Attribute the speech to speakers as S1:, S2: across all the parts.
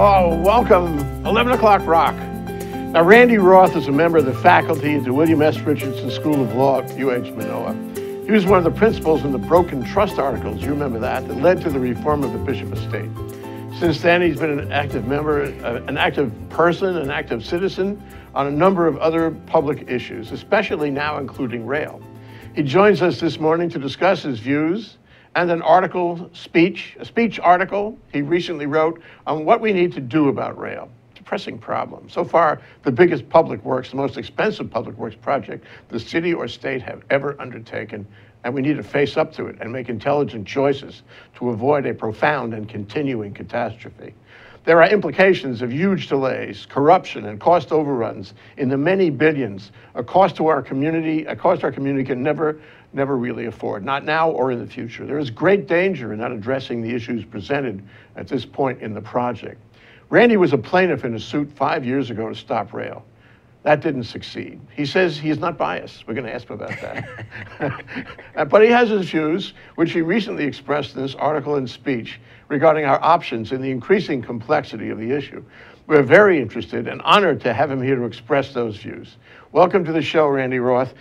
S1: Oh, welcome. 11 o'clock rock. Now, Randy Roth is a member of the faculty at the William S. Richardson School of Law at UH Manoa. He was one of the principals in the Broken Trust articles, you remember that, that led to the reform of the Bishop Estate. Since then, he's been an active member, uh, an active person, an active citizen on a number of other public issues, especially now including rail. He joins us this morning to discuss his views and an article speech, a speech article he recently wrote on what we need to do about rail. It's a pressing problem. So far, the biggest public works, the most expensive public works project the city or state have ever undertaken, and we need to face up to it and make intelligent choices to avoid a profound and continuing catastrophe. There are implications of huge delays, corruption, and cost overruns in the many billions, a cost to our community, a cost our community can never, never really afford, not now or in the future. There is great danger in not addressing the issues presented at this point in the project. Randy was a plaintiff in a suit five years ago to stop rail. That didn't succeed. He says he's not biased. We're going to ask him about that. but he has his views, which he recently expressed in this article and speech regarding our options and the increasing complexity of the issue. We're very interested and honored to have him here to express those views. Welcome to the show, Randy Roth.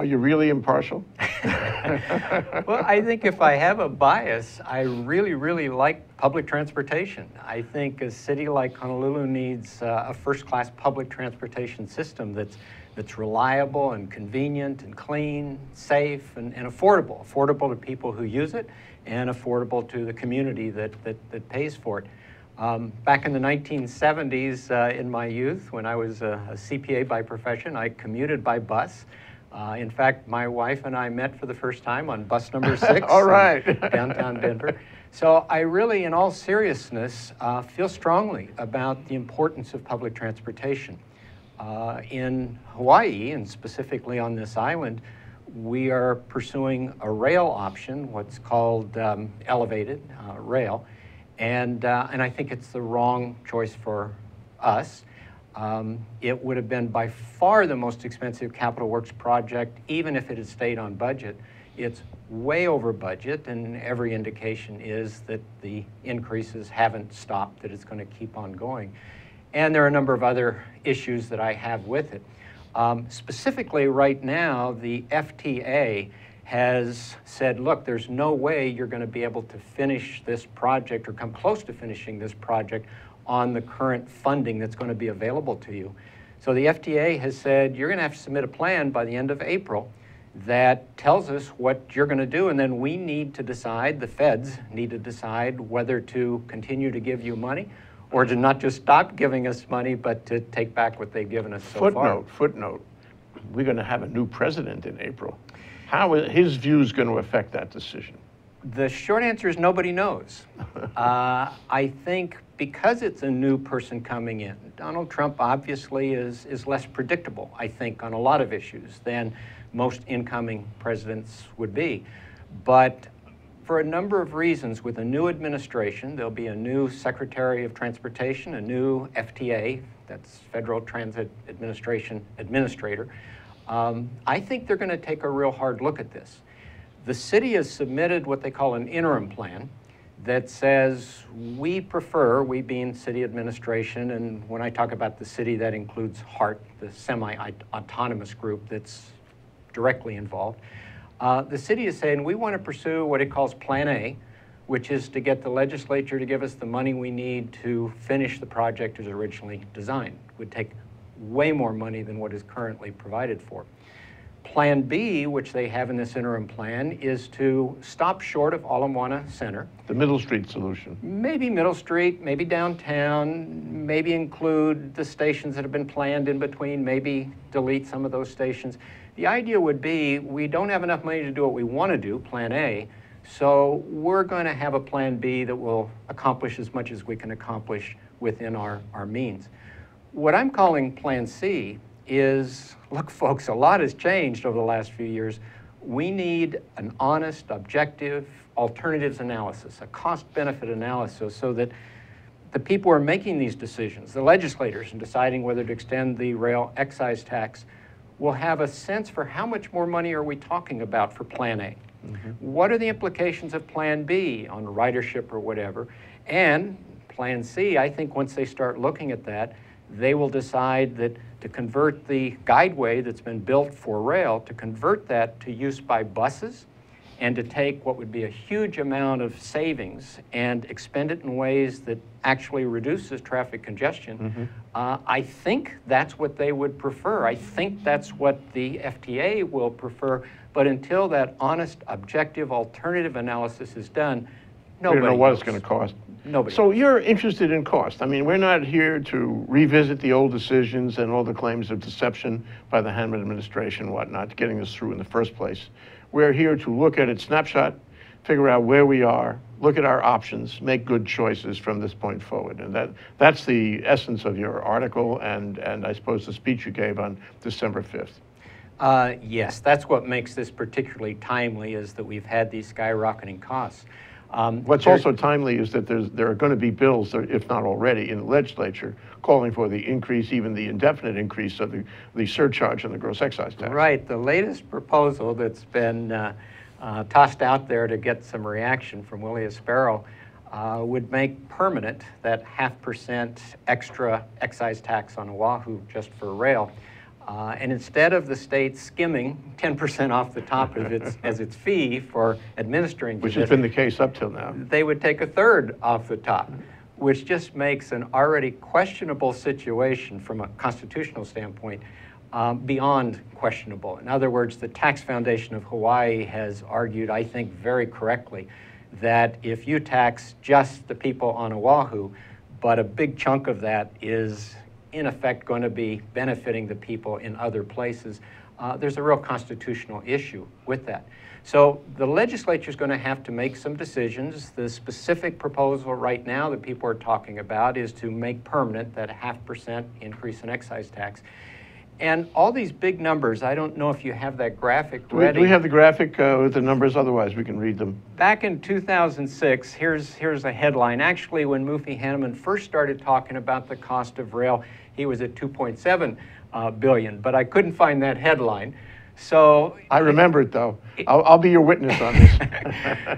S1: Are you really impartial?
S2: well, I think if I have a bias, I really, really like public transportation. I think a city like Honolulu needs uh, a first-class public transportation system that's that's reliable and convenient and clean, safe and, and affordable. Affordable to people who use it and affordable to the community that, that, that pays for it. Um, back in the 1970s, uh, in my youth, when I was a, a CPA by profession, I commuted by bus. Uh, in fact, my wife and I met for the first time on bus number six.
S1: all right.
S2: downtown Denver. So I really, in all seriousness, uh, feel strongly about the importance of public transportation. Uh, in Hawaii, and specifically on this island, we are pursuing a rail option, what's called um, elevated uh, rail, and, uh, and I think it's the wrong choice for us. Um, it would have been by far the most expensive capital works project, even if it had stayed on budget. It's way over budget, and every indication is that the increases haven't stopped, that it's going to keep on going. And there are a number of other issues that I have with it. Um, specifically, right now, the FTA has said, look, there's no way you're going to be able to finish this project or come close to finishing this project on the current funding that's going to be available to you. So the FTA has said you're going to have to submit a plan by the end of April that tells us what you're going to do, and then we need to decide, the feds need to decide whether to continue to give you money or to not just stop giving us money, but to take back what they've given us so
S1: footnote,
S2: far.
S1: Footnote, footnote. We're going to have a new president in April. How is his views going to affect that decision?
S2: The short answer is nobody knows. uh, I think because it's a new person coming in, Donald Trump obviously is, is less predictable, I think, on a lot of issues than most incoming presidents would be. But for a number of reasons, with a new administration, there'll be a new Secretary of Transportation, a new FTA, that's Federal Transit Administration Administrator. Um, I think they're going to take a real hard look at this. The city has submitted what they call an interim plan that says we prefer, we being city administration, and when I talk about the city, that includes HART, the semi-autonomous group that's directly involved. Uh, the city is saying we want to pursue what it calls Plan A, which is to get the legislature to give us the money we need to finish the project as originally designed. It would take way more money than what is currently provided for. Plan B, which they have in this interim plan, is to stop short of Ala Moana Center.
S1: The Middle Street solution.
S2: Maybe Middle Street, maybe downtown, maybe include the stations that have been planned in between, maybe delete some of those stations. The idea would be we don't have enough money to do what we want to do, plan A, so we're going to have a plan B that will accomplish as much as we can accomplish within our, our means. What I'm calling plan C is, look folks, a lot has changed over the last few years. We need an honest, objective alternatives analysis, a cost-benefit analysis so that the people who are making these decisions, the legislators in deciding whether to extend the rail excise tax, will have a sense for how much more money are we talking about for Plan A. Mm -hmm. What are the implications of Plan B on ridership or whatever? And Plan C, I think once they start looking at that, they will decide that to convert the guideway that's been built for rail, to convert that to use by buses, and to take what would be a huge amount of savings and expend it in ways that actually reduces traffic congestion, mm-hmm. uh, I think that's what they would prefer. I think that's what the FTA will prefer. But until that honest, objective, alternative analysis is done, nobody
S1: we don't know what
S2: knows.
S1: it's going to cost.
S2: Nobody.
S1: So you're interested in cost. I mean, we're not here to revisit the old decisions and all the claims of deception by the Hannemann administration and whatnot, getting us through in the first place. We're here to look at it snapshot, figure out where we are, look at our options, make good choices from this point forward. And that, that's the essence of your article and, and I suppose the speech you gave on December 5th.
S2: Uh, yes, that's what makes this particularly timely is that we've had these skyrocketing costs.
S1: Um, What's also timely is that there's, there are going to be bills, if not already, in the legislature calling for the increase, even the indefinite increase of the, the surcharge on the gross excise tax.
S2: Right. The latest proposal that's been uh, uh, tossed out there to get some reaction from Willie Espero uh, would make permanent that half percent extra excise tax on Oahu just for rail. Uh, and instead of the state skimming 10% off the top of its, as its fee for administering
S1: Which has been the case up till now.
S2: They would take a third off the top, which just makes an already questionable situation from a constitutional standpoint um, beyond questionable. In other words, the Tax Foundation of Hawaii has argued, I think very correctly, that if you tax just the people on Oahu, but a big chunk of that is in effect going to be benefiting the people in other places, uh, there's a real constitutional issue with that. So the legislature is going to have to make some decisions. The specific proposal right now that people are talking about is to make permanent that half percent increase in excise tax. And all these big numbers, I don't know if you have that graphic ready.
S1: Do we have the graphic uh, with the numbers? Otherwise, we can read them.
S2: Back in 2006, here's, here's a headline. Actually, when Mufi Hannemann first started talking about the cost of rail, he was at 2.7 uh, billion, but I couldn't find that headline. So
S1: I remember it though. I'll, I'll be your witness on this.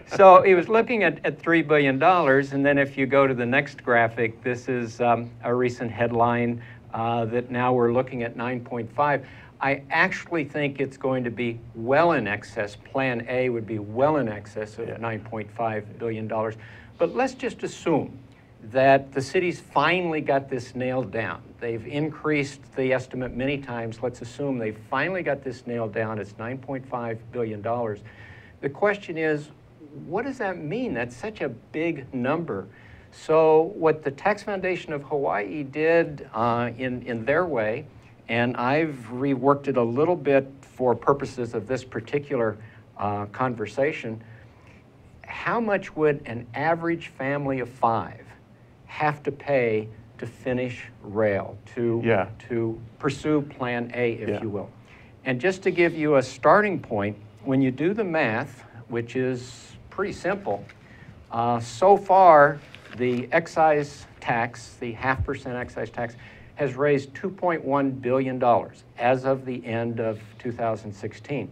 S2: so he was looking at, at $3 billion, and then if you go to the next graphic, this is um, a recent headline uh, that now we're looking at 9.5. I actually think it's going to be well in excess. Plan A would be well in excess of yeah. $9.5 billion. But let's just assume that the city's finally got this nailed down. They've increased the estimate many times. Let's assume they've finally got this nailed down. It's $9.5 billion. The question is, what does that mean? That's such a big number. So what the Tax Foundation of Hawaii did uh, in, in their way, and I've reworked it a little bit for purposes of this particular uh, conversation, how much would an average family of five have to pay to finish rail, to, yeah. to pursue Plan A, if yeah. you will. And just to give you a starting point, when you do the math, which is pretty simple, uh, so far the excise tax, the half percent excise tax, has raised $2.1 billion as of the end of 2016.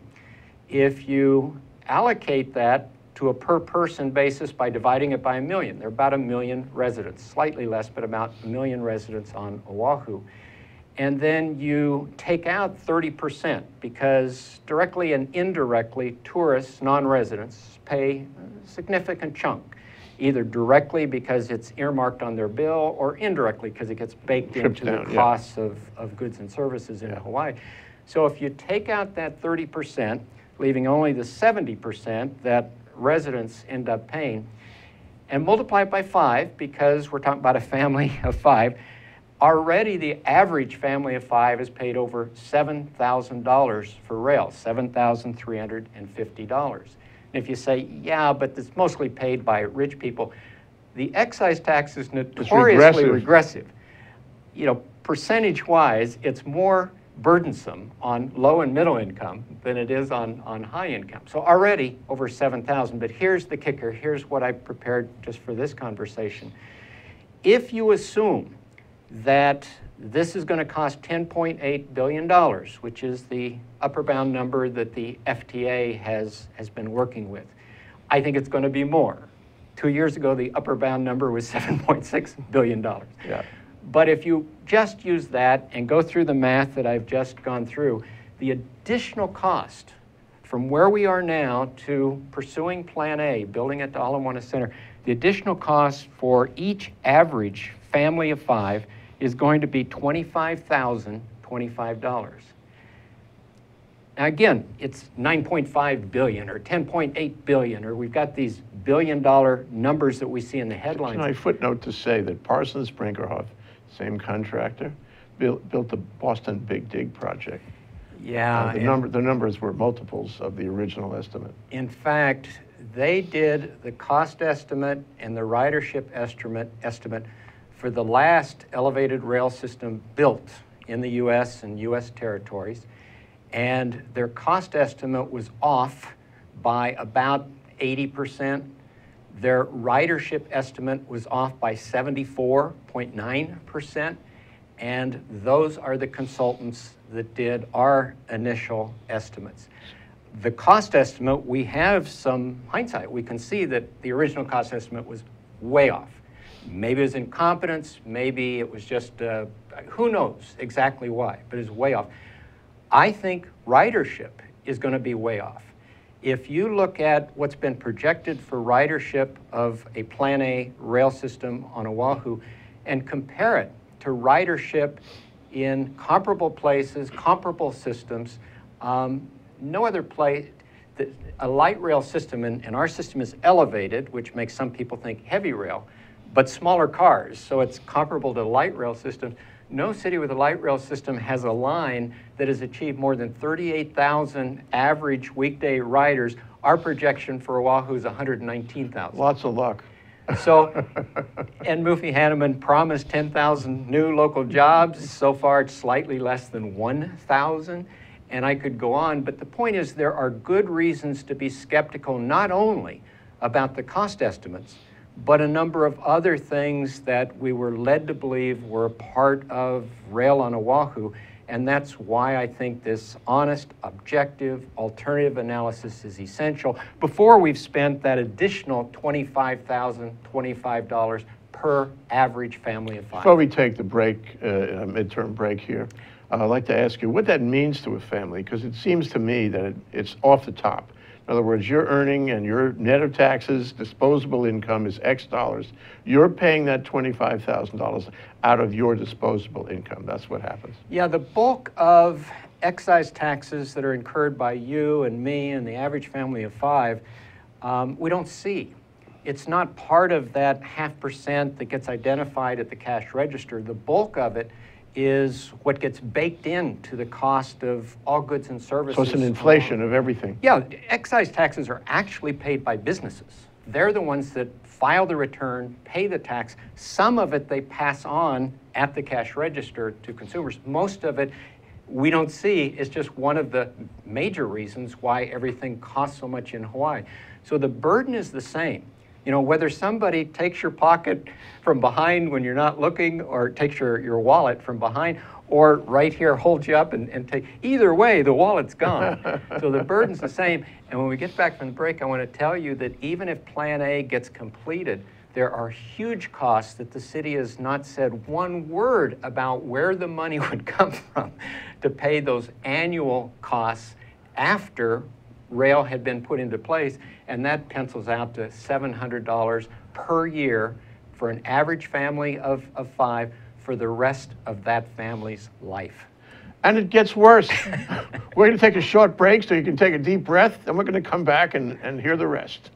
S2: If you allocate that to a per person basis by dividing it by a million. There are about a million residents, slightly less, but about a million residents on Oahu. And then you take out 30% because directly and indirectly, tourists, non residents, pay a significant chunk, either directly because it's earmarked on their bill or indirectly because it gets baked into down, the costs yeah. of, of goods and services in yeah. Hawaii. So if you take out that 30%, leaving only the 70% that residents end up paying. And multiply it by five, because we're talking about a family of five, already the average family of five has paid over $7,000 for rail, $7,350. And if you say, yeah, but it's mostly paid by rich people, the excise tax is notoriously regressive. regressive. You know, percentage wise, it's more burdensome on low and middle income than it is on, on high income. So already over 7,000, but here's the kicker. Here's what I prepared just for this conversation. If you assume that this is going to cost $10.8 billion, which is the upper bound number that the FTA has, has been working with, I think it's going to be more. Two years ago, the upper bound number was $7.6 billion.
S1: Yeah.
S2: But if you just use that and go through the math that I've just gone through, the additional cost from where we are now to pursuing Plan A, building Ala Moana Center, the additional cost for each average family of five is going to be $25,025. Now again, it's 9.5 billion or 10.8 billion, or we've got these billion dollar numbers that we see in the headlines.
S1: Can I footnote to say that Parsons Brinckerhoff, same contractor, built, built the Boston Big Dig project.
S2: Yeah.
S1: Uh, the, number, the numbers were multiples of the original estimate.
S2: In fact, they did the cost estimate and the ridership estimate, estimate for the last elevated rail system built in the US and US territories. And their cost estimate was off by about 80%. Their ridership estimate was off by 74.9%. And those are the consultants that did our initial estimates. The cost estimate, we have some hindsight. We can see that the original cost estimate was way off. Maybe it was incompetence, maybe it was just, uh, who knows exactly why, but it's way off. I think ridership is going to be way off. If you look at what's been projected for ridership of a Plan A rail system on Oahu and compare it to ridership in comparable places, comparable systems, um, no other place, a light rail system, and, and our system is elevated, which makes some people think heavy rail, but smaller cars, so it's comparable to light rail systems. No city with a light rail system has a line that has achieved more than 38,000 average weekday riders. Our projection for Oahu is 119,000.
S1: Lots of luck.
S2: So, and Mufi Hannemann promised 10,000 new local jobs. So far, it's slightly less than 1,000. And I could go on, but the point is there are good reasons to be skeptical not only about the cost estimates, but a number of other things that we were led to believe were part of Rail on Oahu. And that's why I think this honest, objective, alternative analysis is essential before we've spent that additional $25,025 per average family of five.
S1: Before we take the break, uh, uh, midterm break here, uh, I'd like to ask you what that means to a family, because it seems to me that it, it's off the top. In other words, you're earning and your net of taxes, disposable income is X dollars. You're paying that $25,000 out of your disposable income. That's what happens.
S2: Yeah, the bulk of excise taxes that are incurred by you and me and the average family of five, um, we don't see. It's not part of that half percent that gets identified at the cash register. The bulk of it is what gets baked into the cost of all goods and services.
S1: So it's an inflation of everything.
S2: Yeah, excise taxes are actually paid by businesses. They're the ones that file the return, pay the tax. Some of it they pass on at the cash register to consumers. Most of it we don't see. It's just one of the major reasons why everything costs so much in Hawaii. So the burden is the same. You know, whether somebody takes your pocket from behind when you're not looking or takes your, your wallet from behind or right here holds you up and, and take, either way, the wallet's gone. so the burden's the same. And when we get back from the break, I want to tell you that even if Plan A gets completed, there are huge costs that the city has not said one word about where the money would come from to pay those annual costs after rail had been put into place, and that pencils out to $700 per year for an average family of, of five for the rest of that family's life.
S1: And it gets worse. we're going to take a short break so you can take a deep breath, then we're going to come back and, and hear the rest.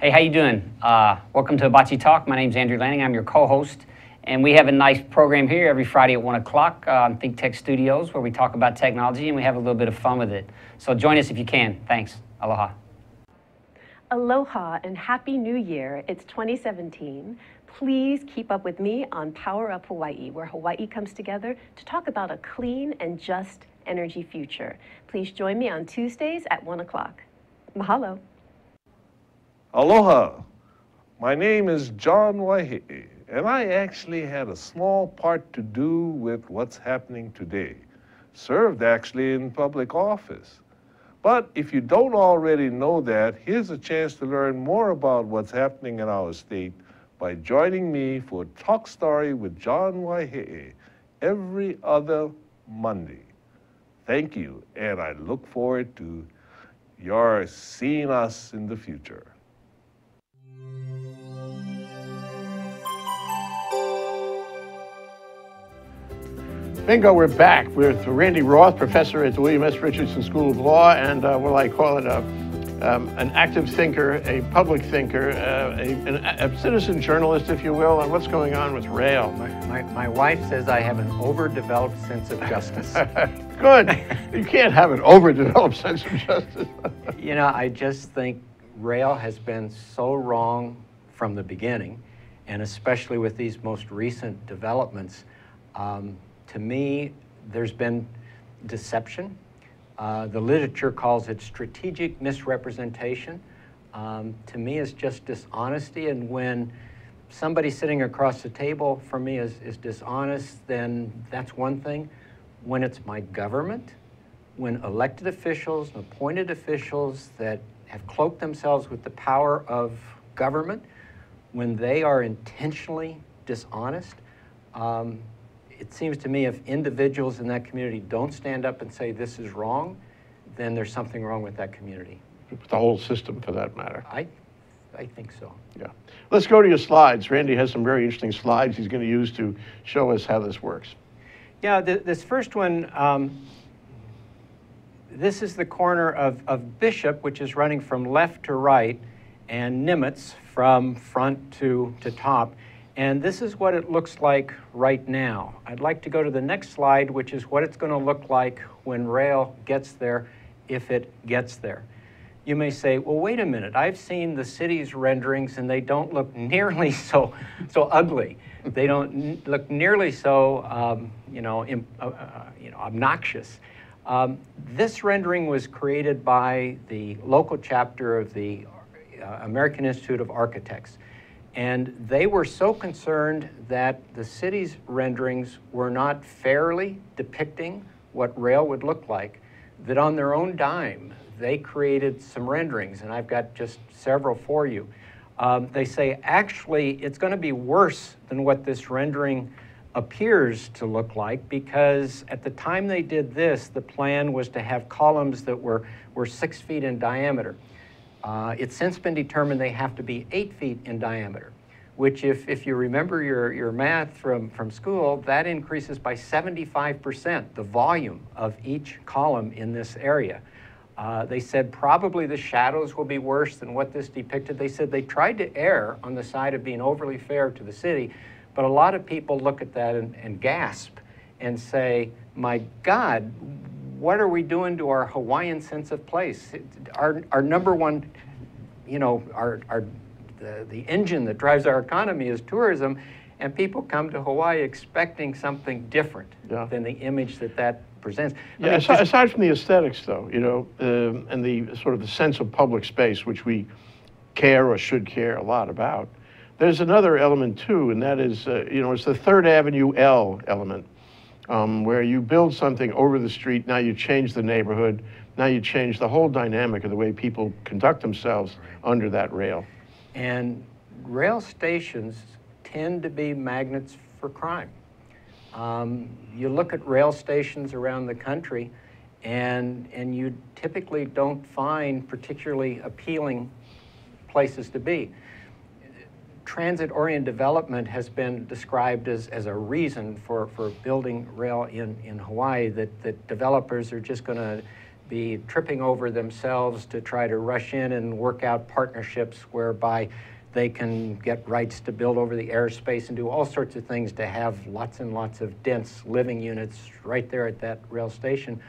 S3: Hey, how you doing? Uh, welcome to Hibachi Talk. My name's Andrew Lanning. I'm your co-host, and we have a nice program here every Friday at one o'clock uh, on Think Tech Studios, where we talk about technology and we have a little bit of fun with it. So join us if you can. Thanks. Aloha.
S4: Aloha and Happy New Year. It's 2017. Please keep up with me on Power Up Hawaii, where Hawaii comes together to talk about a clean and just energy future. Please join me on Tuesdays at 1 o'clock. Mahalo.
S5: Aloha. My name is John Waihee, and I actually had a small part to do with what's happening today. Served actually in public office. But if you don't already know that, here's a chance to learn more about what's happening in our state by joining me for Talk Story with John Waihee every other Monday. Thank you, and I look forward to your seeing us in the future.
S1: Bingo, we're back with Randy Roth, professor at the William S. Richardson School of Law, and uh, what I call it a, um, an active thinker, a public thinker, uh, a, an, a, citizen journalist, if you will, on what's going on with rail.
S2: My, my, my wife says I have an overdeveloped sense of justice.
S1: Good. you can't have an overdeveloped sense of justice.
S2: you know, I just think rail has been so wrong from the beginning, and especially with these most recent developments. Um, to me, there's been deception. Uh, the literature calls it strategic misrepresentation. Um, to me, it's just dishonesty. And when somebody sitting across the table from me is, is dishonest, then that's one thing. When it's my government, when elected officials and appointed officials that have cloaked themselves with the power of government, when they are intentionally dishonest, um, it seems to me if individuals in that community don't stand up and say this is wrong, then there's something wrong with that community.
S1: The whole system, for that matter.
S2: I, I think so.
S1: Yeah. Let's go to your slides. Randy has some very interesting slides he's going to use to show us how this works.
S2: Yeah, th this first one, um, this is the corner of, of Bishop, which is running from left to right, and Nimitz from front to, to top. And this is what it looks like right now. I'd like to go to the next slide, which is what it's going to look like when rail gets there, if it gets there. You may say, well, wait a minute, I've seen the city's renderings and they don't look nearly so, so ugly. They don't look nearly so, um, you, know, uh, uh, you know, obnoxious. Um, this rendering was created by the local chapter of the uh, American Institute of Architects. And they were so concerned that the city's renderings were not fairly depicting what rail would look like that on their own dime, they created some renderings, and I've got just several for you. Um, they say, actually, it's going to be worse than what this rendering appears to look like because at the time they did this, the plan was to have columns that were, were six feet in diameter. Uh, it's since been determined they have to be eight feet in diameter, which if, if you remember your, your math from, from school, that increases by 75% the volume of each column in this area. Uh, they said probably the shadows will be worse than what this depicted. They said they tried to err on the side of being overly fair to the city, but a lot of people look at that and, and gasp and say, my God, what are we doing to our Hawaiian sense of place? Our, our number one, you know, our, our, the, the engine that drives our economy is tourism, and people come to Hawaii expecting something different yeah. than the image that that presents.
S1: Yeah, aside, aside, from the aesthetics, though, you know, um, and the sort of the sense of public space, which we care or should care a lot about, there's another element too, and that is, uh, you know, it's the Third Avenue L element um, where you build something over the street, now you change the neighborhood, now you change the whole dynamic of the way people conduct themselves under that rail.
S2: And rail stations tend to be magnets for crime. Um, you look at rail stations around the country, and, and you typically don't find particularly appealing places to be transit-oriented development has been described as, as a reason for, for building rail in, in Hawaii, that, that developers are just going to be tripping over themselves to try to rush in and work out partnerships whereby they can get rights to build over the airspace and do all sorts of things to have lots and lots of dense living units right there at that rail station.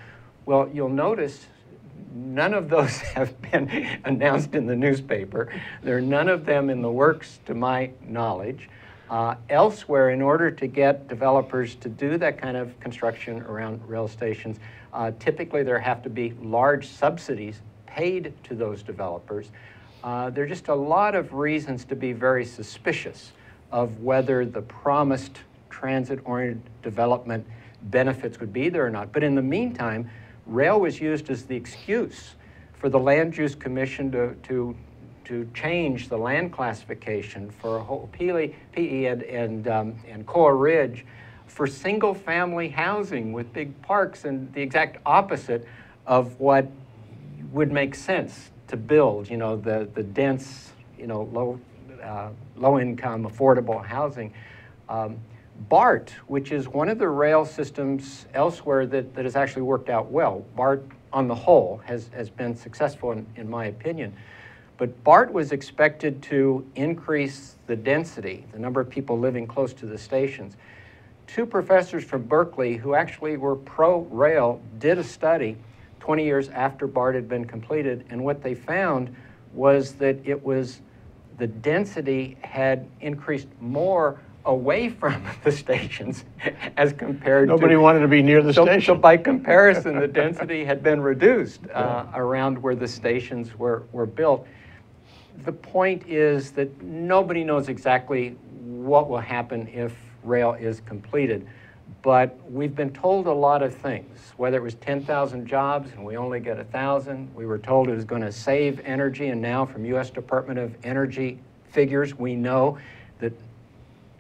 S2: Well, you'll notice None of those have been announced in the newspaper. There are none of them in the works, to my knowledge. Uh, elsewhere, in order to get developers to do that kind of construction around rail stations, uh, typically there have to be large subsidies paid to those developers. Uh, there are just a lot of reasons to be very suspicious of whether the promised transit-oriented development benefits would be there or not. But in the meantime, rail was used as the excuse for the Land Use Commission to, to, to change the land classification for PE, PE and, and, um, and Koa Ridge for single family housing with big parks and the exact opposite of what would make sense to build, you know, the, the dense, you know, low, uh, low income, affordable housing. Um, BART, which is one of the rail systems elsewhere that, that has actually worked out well. BART, on the whole, has, has been successful, in, in my opinion. But BART was expected to increase the density, the number of people living close to the stations. Two professors from Berkeley who actually were pro-rail did a study 20 years after BART had been completed, and what they found was that it was the density had increased more away from the stations as compared
S1: Nobody
S2: to...
S1: wanted to be near the
S2: so,
S1: station.
S2: So by comparison, the density had been reduced uh, around where the stations were, were built. The point is that nobody knows exactly what will happen if rail is completed. But we've been told a lot of things, whether it was 10,000 jobs and we only get 1,000. We were told it was going to save energy, and now from U.S. Department of Energy figures, we know that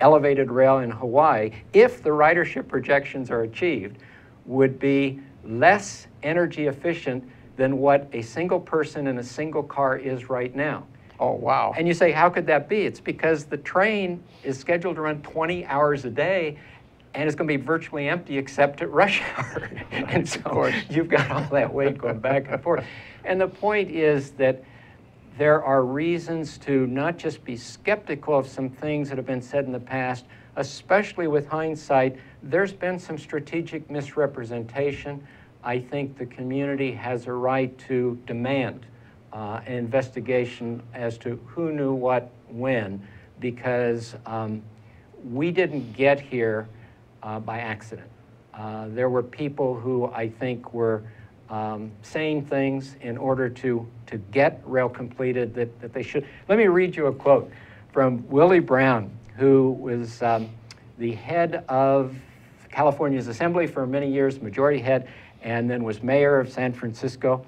S2: elevated rail in Hawaii, if the ridership projections are achieved, would be less energy efficient than what a single person in a single car is right now.
S1: Oh, wow.
S2: And you say, how could that be? It's because the train is scheduled to run 20 hours a day and it's going to be virtually empty except at rush hour. and so you've got all that weight going back and forth. And the point is that there are reasons to not just be skeptical of some things that have been said in the past, especially with hindsight. There's been some strategic misrepresentation. I think the community has a right to demand uh, an investigation as to who knew what when, because um, we didn't get here uh, by accident. Uh, there were people who I think were um, saying things in order to, to get rail completed that, that they should. Let me read you a quote from Willie Brown, who was um, the head of California's Assembly for many years, majority head, and then was mayor of San Francisco.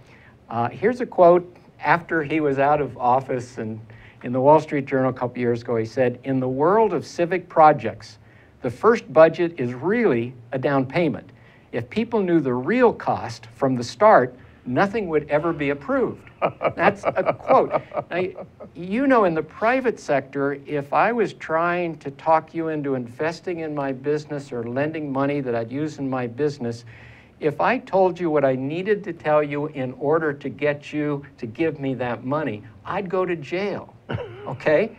S2: Uh, here's a quote after he was out of office and in the Wall Street Journal a couple years ago. He said, In the world of civic projects, the first budget is really a down payment. If people knew the real cost from the start, nothing would ever be approved. That's a quote. Now, you know, in the private sector, if I was trying to talk you into investing in my business or lending money that I'd use in my business, if I told you what I needed to tell you in order to get you to give me that money, I'd go to jail. Okay?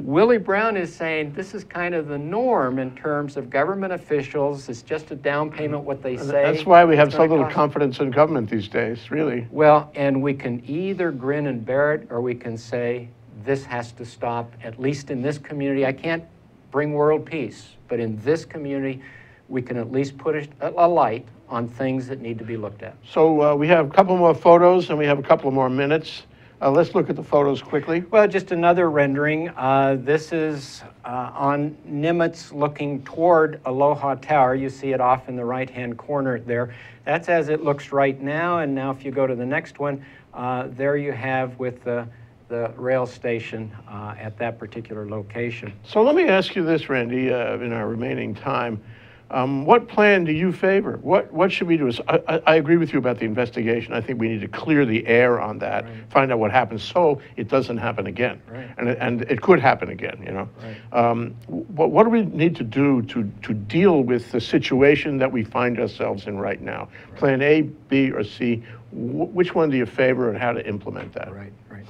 S2: Willie Brown is saying this is kind of the norm in terms of government officials. It's just a down payment, what they say.
S1: That's why we have so little cost. confidence in government these days, really.
S2: Well, and we can either grin and bear it or we can say this has to stop, at least in this community. I can't bring world peace, but in this community, we can at least put a, a light on things that need to be looked at.
S1: So uh, we have a couple more photos and we have a couple more minutes. Uh, let's look at the photos quickly.
S2: Well, just another rendering. Uh, this is uh, on Nimitz looking toward Aloha Tower. You see it off in the right-hand corner there. That's as it looks right now. And now if you go to the next one, uh, there you have with the, the rail station uh, at that particular location.
S1: So let me ask you this, Randy, uh, in our remaining time. Um, what plan do you favor? What, what should we do? I, I, I, agree with you about the investigation. I think we need to clear the air on that, right. find out what happened so it doesn't happen again. Right. And, and it could happen again, you know. Right. Um, what, what do we need to do to, to deal with the situation that we find ourselves in right now? Plan A, B, or C? which one do you favor and how to implement that?
S2: Right, right.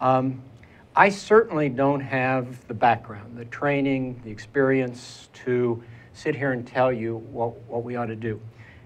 S2: Um, I certainly don't have the background, the training, the experience to sit here and tell you what, what we ought to do.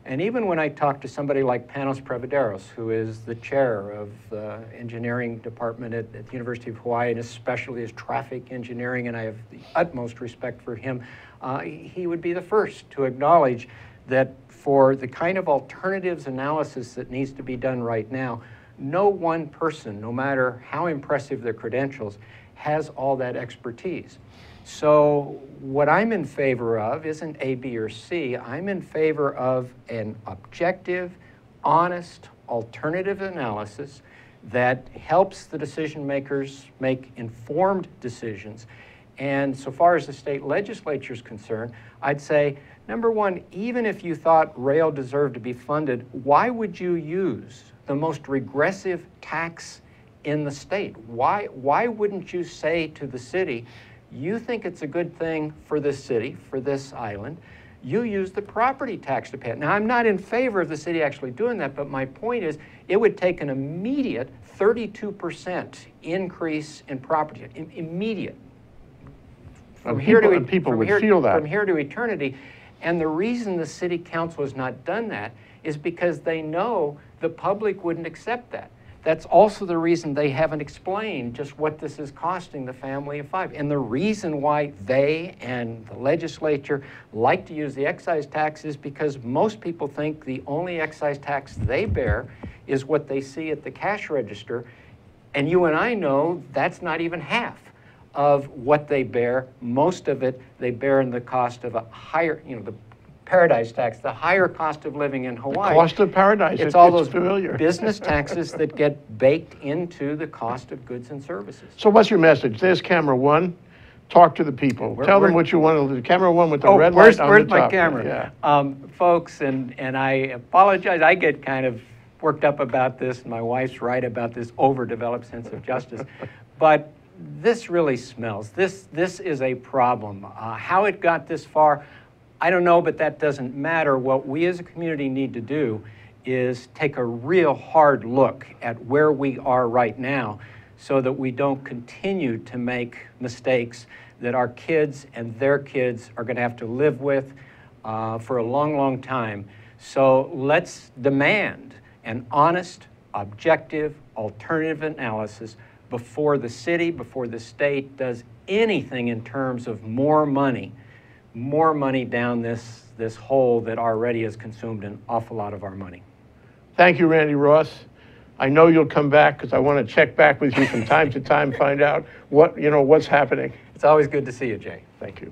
S2: And even when I talk to somebody like Panos Prevedouros, who is the chair of the engineering department at, at, the University of Hawaii, and especially as traffic engineering, and I have the utmost respect for him, uh, he would be the first to acknowledge that for the kind of alternatives analysis that needs to be done right now, no one person, no matter how impressive their credentials, has all that expertise. So what I'm in favor of isn't A, B, or C. I'm in favor of an objective, honest, alternative analysis that helps the decision makers make informed decisions. And so far as the state legislature is concerned, I'd say, number one, even if you thought rail deserved to be funded, why would you use the most regressive tax in the state? Why, why wouldn't you say to the city, you think it's a good thing for this city, for this island, you use the property tax to pay it. Now, I'm not in favor of the city actually doing that, but my point is it would take an immediate 32% increase in property, im- immediate.
S1: And people-
S2: e-
S1: and people
S2: from
S1: would
S2: here-
S1: feel that.
S2: From here to eternity. And the reason the city council has not done that is because they know the public wouldn't accept that. That's also the reason they haven't explained just what this is costing the family of five. And the reason why they and the legislature like to use the excise tax is because most people think the only excise tax they bear is what they see at the cash register. And you and I know that's not even half of what they bear. Most of it they bear in the cost of a higher, you know, the paradise tax, the higher cost of living in Hawaii.
S1: Cost of paradise,
S2: It's
S1: it-
S2: all
S1: it's
S2: those
S1: familiar.
S2: business taxes that get baked into the cost of goods and services.
S1: So what's your message? There's camera one. Talk to the people.
S2: Where-
S1: Tell them what you want to do. Camera one with the
S2: Oh,
S1: red
S2: where's,
S1: light on
S2: where's
S1: the
S2: my
S1: top.
S2: camera?
S1: Yeah.
S2: Um, folks, and, and I apologize, I get kind of worked up about this, my wife's right about this overdeveloped sense of justice. But this really smells. This, this is a problem. Uh, how it got this far, I don't know, but that doesn't matter. What we as a community need to do is take a real hard look at where we are right now so that we don't continue to make mistakes that our kids and their kids are going to have to live with uh, for a long, long time. So let's demand an honest, objective, alternative analysis before the city, before the state does anything in terms of more money, more money down this, this hole that already has consumed an awful lot of our money.
S1: Thank you, Randy Roth. I know you'll come back because I want to check back with you from time to time, find out what, you know, what's happening.
S2: It's always good to see you, Jay.
S1: Thank you.